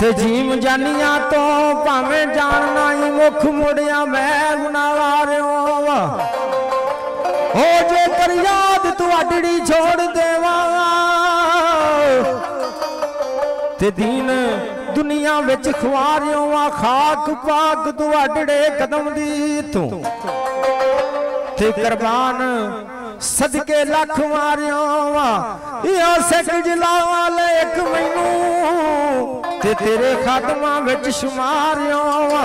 ਤੇ ਜੀਮ ਜਾਨੀਆਂ ਤੋਂ ਭਾਵੇਂ ਜਾਣਨਾ ਹੀ ਮੁਖ ਮੁੜਿਆ ਮੈਂ ਗੁਨਾਹਗਾਰਿਓ ਵਾ ਹੋ ਜੇਕਰ ਯਾਦ ਤੁਹਾਡੀ ਛੋੜ ਦੇਵਾਂ ਤੇ ਦੀਨ ਦੁਨੀਆ ਵਿੱਚ ਖਵਾਰਿਓ ਆ, ਖਾਕ ਪਾਕ ਤੁਹਾਡੇ ਕਦਮ ਦੀ ਤੂੰ। ਤੇ ਕੁਰਬਾਨ ਸਦਕੇ ਲੱਖ ਮਾਰਿਓ ਵਾ ਇਹ ਸਿੱਖ ਜਲਾ ਇੱਕ ਮੈਨੂੰ ਤੇ ਤੇਰੇ ਖਾਤਮਾਂ ਵਿੱਚ ਸ਼ੁਮਾਰਿਓ ਵਾ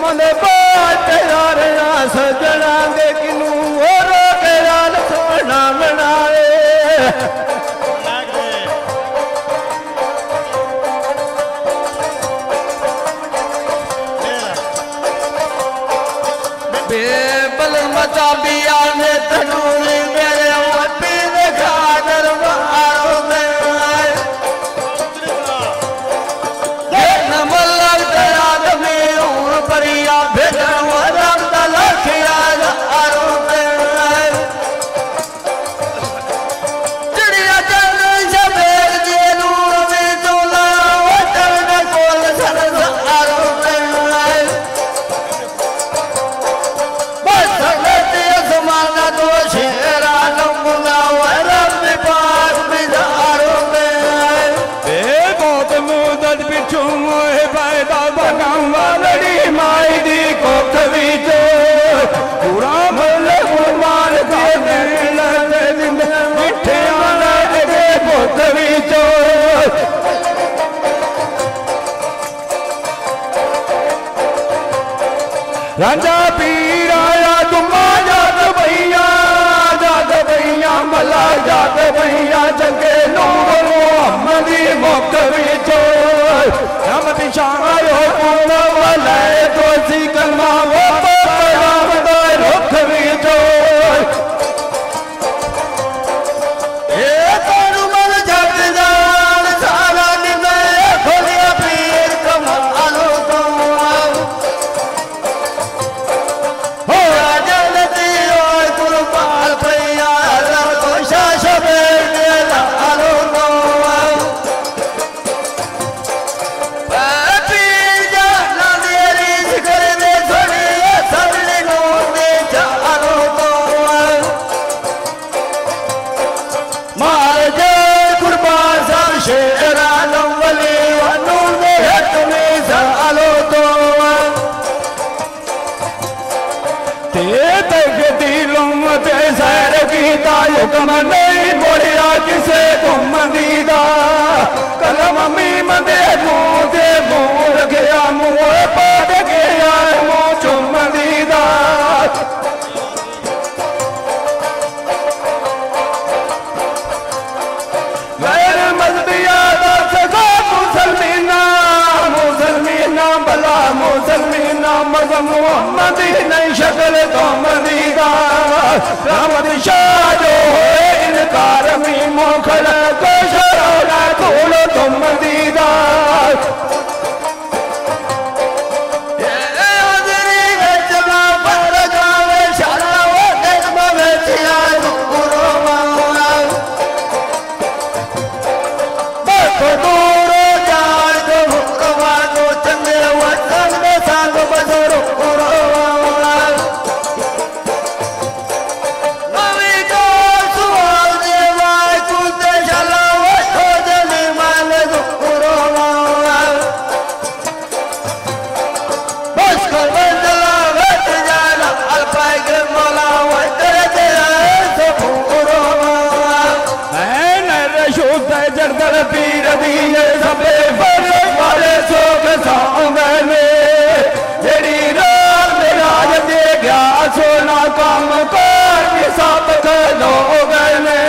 ਮਮਾ ਦੇ ਬਾਤ ਯਾਰਿਆ ਸਜਣਾ ਦੇ ਕਿਨੂੰ राजा पीर आया दुमा जात भैया जात भैया मला जात भैया जगे नूरो मदी मुक्त विचो हम बिशा आयो कोला वाले तोसी कलमा ਸੈਰ ਕੀਤਾ ਹੁਕਮ ਨਹੀਂ ਮੋੜਿਆ ਕਿਸੇ ਘੁੰਮਦੀ ਦਾ। ਕਲਮ ਮੀਮ ਦੇ ਮੂੰਹ ਤੇ ਮੂੰਹ ਰਖਿਆ न श انکار में मोखल पीर सबे बरे साले सोक सौगी राज जे गया सोना कम त सब में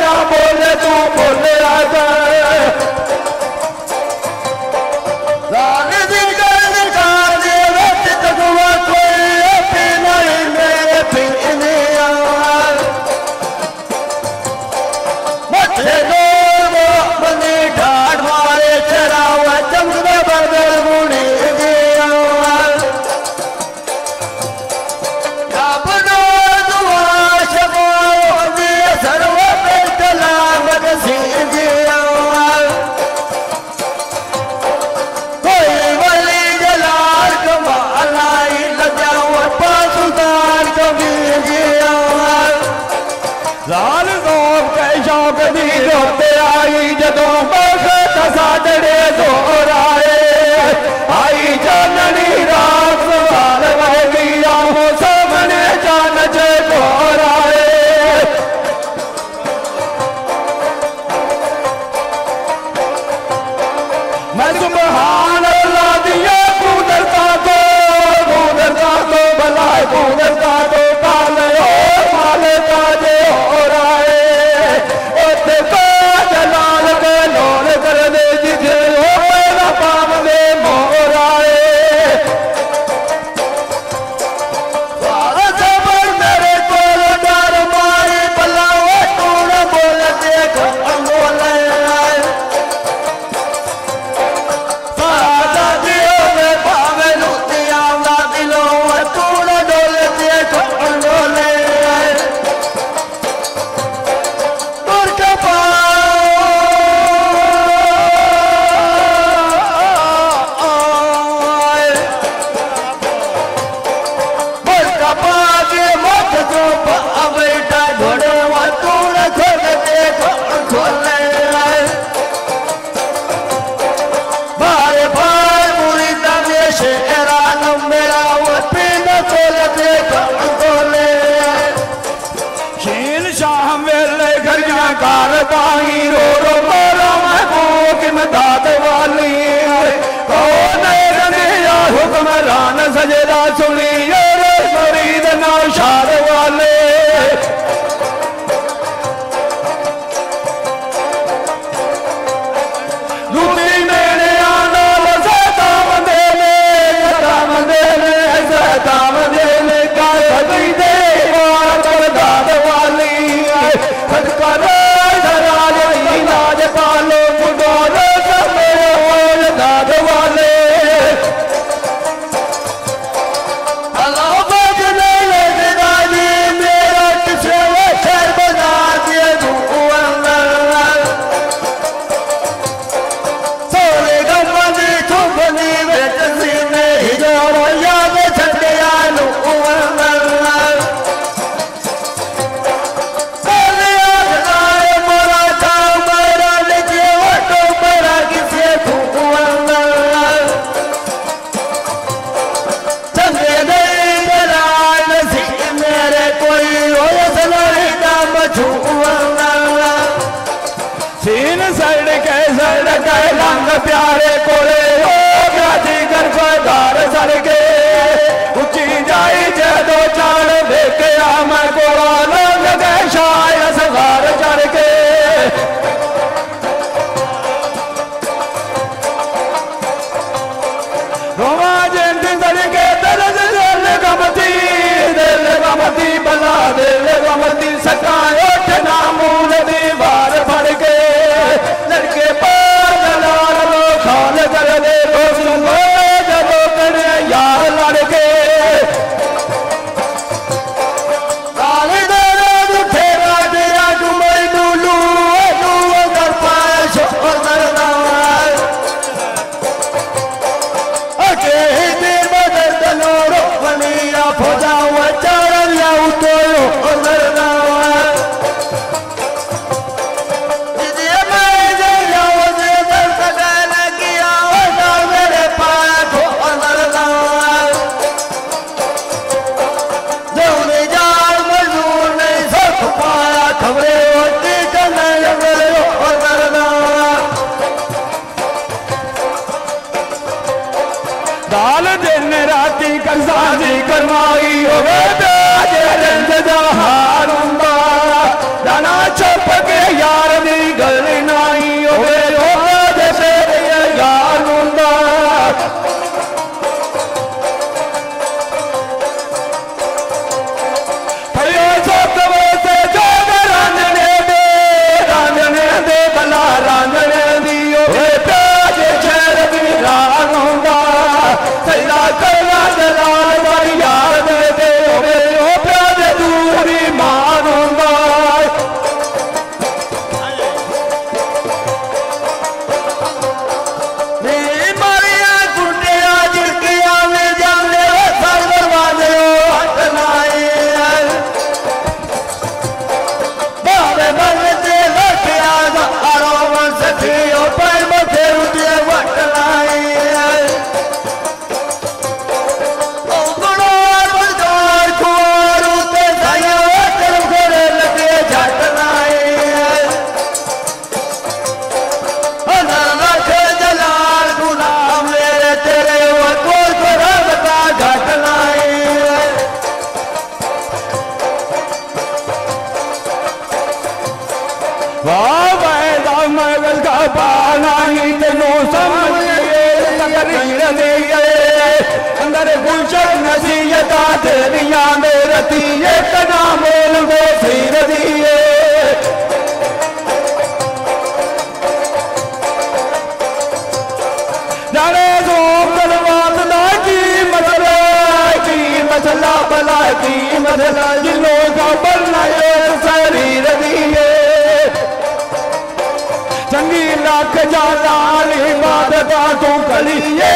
जा बोले तू बोले ਘਰ ਪਾਈ ਰੋ ਰੋ ਮਾਰਾ ਮੈਂ ਕੋ ਕਿ ਮਦਦ ਵਾਲੀ ਕੌਣ ਰਨੇ ਆ ਹੁਕਮਰਾਨ ਸਜਦਾ ਸੁਣੀਏ। मीरा भोजा क़ीमत लाजिलो ख़बर लायो शरीर दिए चङी लख जा लाल इबादत तूं कलिए